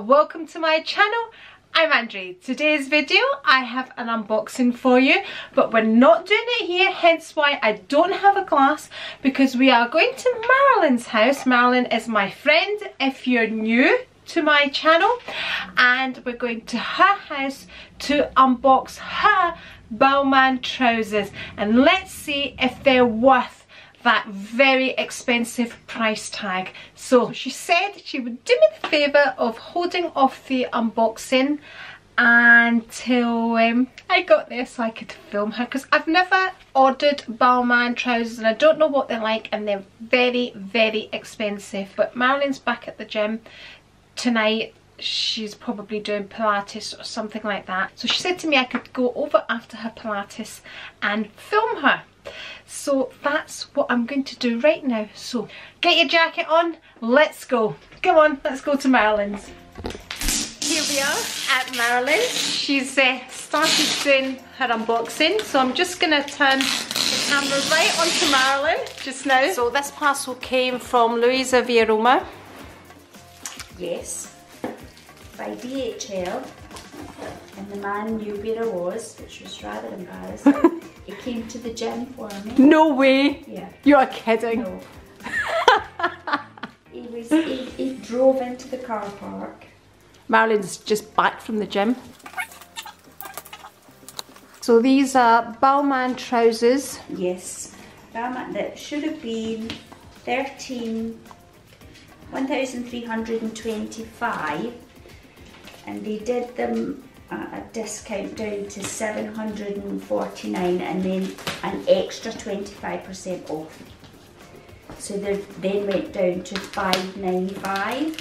welcome to my channel. I'm Andri. Today's video I have an unboxing for you but we're not doing it here hence why I don't have a glass because we are going to Marilyn's house. Marilyn is my friend if you're new to my channel and we're going to her house to unbox her Balmain trousers and let's see if they're worth that very expensive price tag. So she said she would do me the favour of holding off the unboxing until um, I got there so I could film her because I've never ordered Balmain trousers and I don't know what they're like and they're very very expensive. But Marilyn's back at the gym tonight. She's probably doing Pilates or something like that. So she said to me I could go over after her Pilates and film her so that's what I'm going to do right now. So get your jacket on, let's go. Come on, let's go to Marilyn's. Here we are at Marilyn's. She's uh, started doing her unboxing, so I'm just gonna turn the camera right onto Marilyn just now. So this parcel came from LuisaViaRoma. Yes, by DHL the man knew where I was, which was rather embarrassing. he came to the gym for me. No way! Yeah. You're kidding. No. he was he, he drove into the car park. Marilyn's just back from the gym. So these are Balmain trousers. Yes. Balmain that should have been 13 1325 and they did them a discount down to 749 and then an extra 25% off. So they then went down to 595.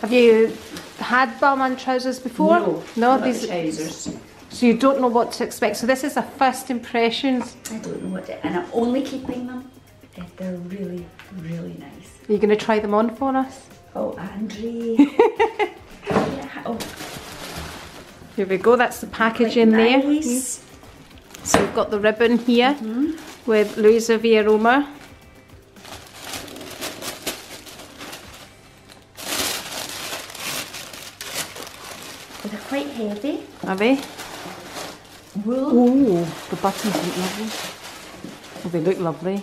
Have you had Balmain trousers before? No, no these trousers. So you don't know what to expect. So this is a first impressions. I don't know what to, and I'm only keeping them if they're really, really nice. Are you going to try them on for us? Oh, Andri. yeah. oh. Here we go, that's the packaging nice. there. So we've got the ribbon here mm -hmm. with LuisaViaRoma. They're quite heavy. Are they? Wool. Ooh, the buttons look lovely. Oh, they look lovely.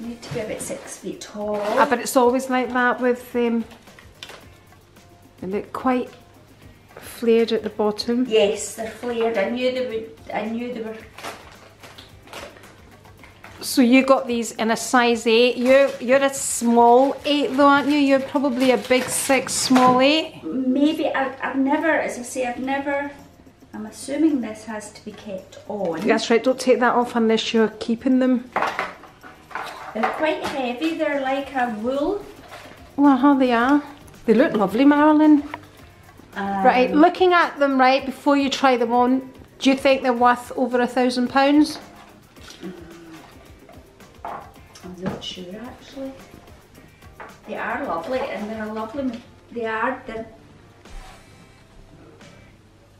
Need to be about six feet tall. Ah, but it's always like that with um, they look quite flared at the bottom. Yes, they're flared. I knew they would. I knew they were. So you got these in a size eight. You're you're a small eight though, aren't you? You're probably a big six, small eight. Maybe I, I've never, as I say, I've never. I'm assuming this has to be kept on. That's right. Don't take that off unless you're keeping them. They're quite heavy. They're like a wool. Well, how they are. They look lovely, Marilyn. Um, right, looking at them right before you try them on, do you think they're worth over a thousand pounds? I'm not sure actually. They are lovely and they're lovely. They are, they're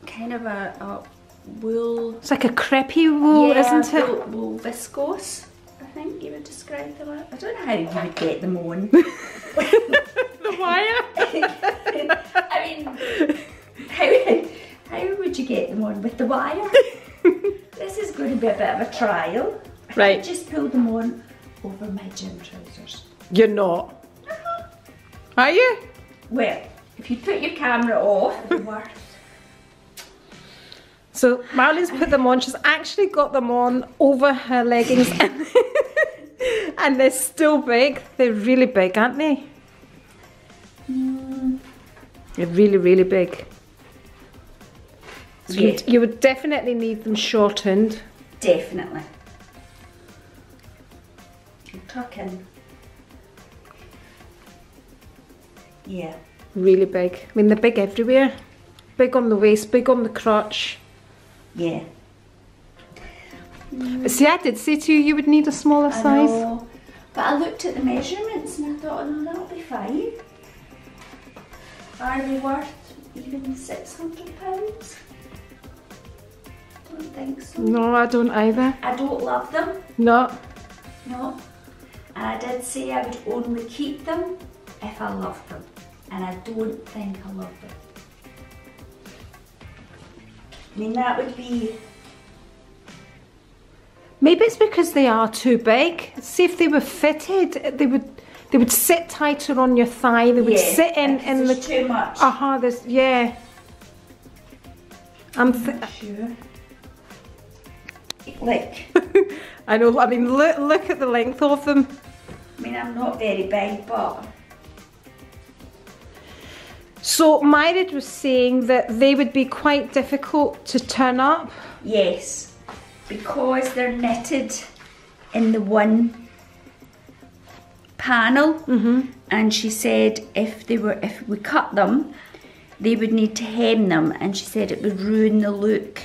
kind of a, a wool. It's like a crepey wool, yeah, isn't it? Wool, wool viscose, think you would describe them. I don't know how you would get them on. the wire? I mean, how, how would you get them on with the wire? this is going to be a bit of a trial. Right. I just pulled them on over my gym trousers. You're not. Uh -huh. Are you? Well, if you put your camera off, worth. So Marilyn's put them on. She's actually got them on over her leggings. and they're still big. They're really big, aren't they? Mm. They're really, really big. So yeah. you would definitely need them shortened. Definitely. Tuck in. Yeah. Really big. I mean, they're big everywhere. Big on the waist, big on the crotch. Yeah. Mm. See, I did say to you you would need a smaller I size. Know. But I looked at the measurements and I thought, oh no, that'll be fine. Are they worth even £600? I Don't think so. No, I don't either. I don't love them. No. No. And I did say I would only keep them if I loved them. And I don't think I love them. I mean, that would be Maybe it's because they are too big. See if they were fitted, they would they would sit tighter on your thigh. They would yeah, sit in in the too much. Uh huh. There's yeah. I'm th- sure. Like, I know. I mean, look look at the length of them. I mean, I'm not very big, but. So Myrid was saying that they would be quite difficult to turn up. Yes, because they're knitted in the one panel. Mm-hmm. And she said if they were, if we cut them, they would need to hem them, and she said it would ruin the look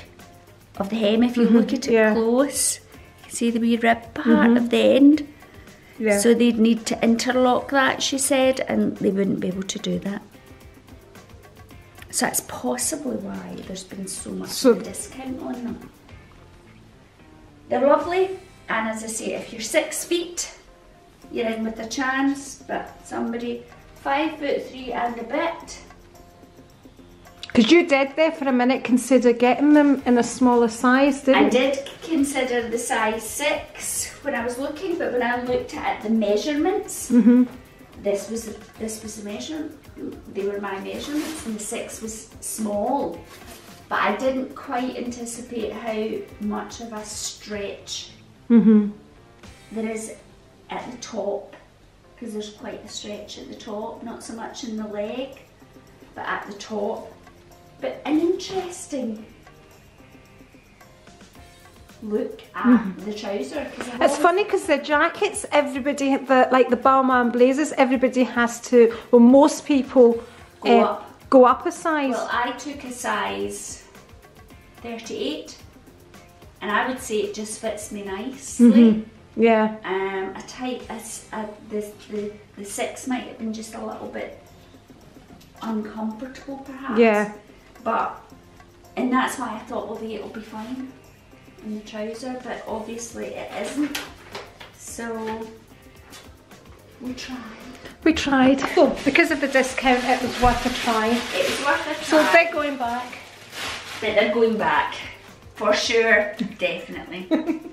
of the hem if you Mhm, look at it yeah. close. You see the wee rib part Mhm. of the end. Yeah. So they'd need to interlock that, she said, and they wouldn't be able to do that. So that's possibly why there's been so much So- discount on them. They're lovely, and as I say, if you're six feet, you're in with a chance, but somebody five foot three and a bit, Because you did there for a minute consider getting them in a smaller size, didn't I you? did consider the size six when I was looking, but when I looked at the measurements, Mm-hmm. This was this was the measure. They were my measurements, and the six was small. But I didn't quite anticipate how much of a stretch Mm-hmm. there is at the top, because there's quite a stretch at the top. Not so much in the leg, but at the top. But an interesting look at the trouser. It's funny because the jackets, everybody, the like the Balmain blazers, everybody has to. Well, most people Go eh, up. Go up a size. Well, I took a size 38, and I would say it just fits me nicely. Mhm. yeah. Um, a tight, a, a- the, the, the six might have been just a little bit uncomfortable, perhaps. Yeah. But, and that's why I thought, well, it'll be fine in the trouser, but obviously it isn't. So, we tried. We tried. So because of the discount, it was worth a try. It was worth a try. So they're going back. But they're going back. For sure, definitely.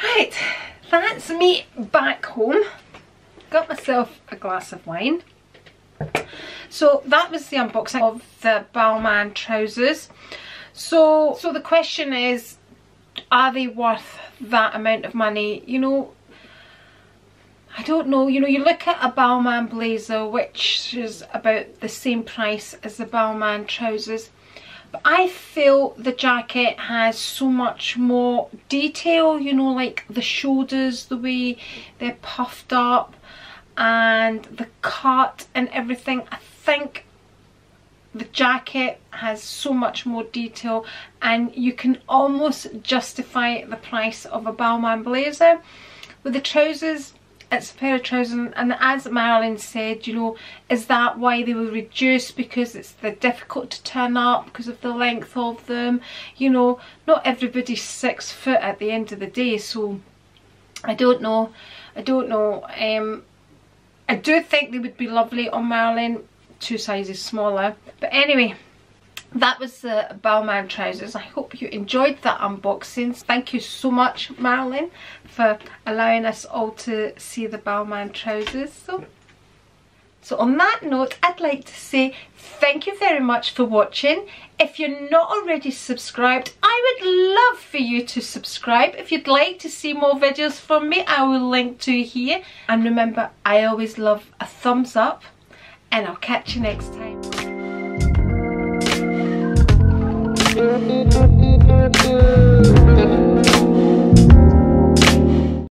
Right, that's me back home. Got myself a glass of wine. So that was the unboxing of the Balmain trousers. So, so the question is, are they worth that amount of money? You know, I don't know. You know, you look at a Balmain blazer, which is about the same price as the Balmain trousers. But I feel the jacket has so much more detail, you know, like the shoulders, the way they're puffed up and the cut and everything. I think the jacket has so much more detail and you can almost justify the price of a Balmain blazer. With the trousers, it's a pair of trousers and as Marilyn said, you know, is that why they were reduced because it's they're difficult to turn up because of the length of them. You know, not everybody's six foot at the end of the day, so I don't know. I don't know. Um I do think they would be lovely on Marilyn, two sizes smaller. But anyway, that was the Balmain trousers. I hope you enjoyed that unboxing. Thank you so much, Marilyn, for allowing us all to see the Balmain trousers. So, so on that note, I'd like to say thank you very much for watching. If you're not already subscribed, I would love for you to subscribe. If you'd like to see more videos from me, I will link to here. And remember, I always love a thumbs up. And I'll catch you next time.